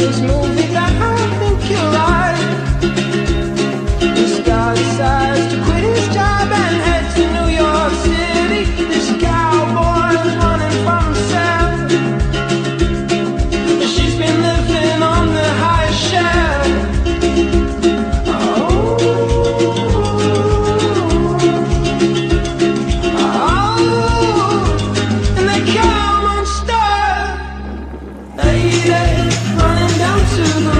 this movie that I think you like. This guy decides to quit his job and head to New York City. This cowboy's running from himself. She's been living on the high shelf. Oh. Oh. oh. And they come unstuck. Lady to the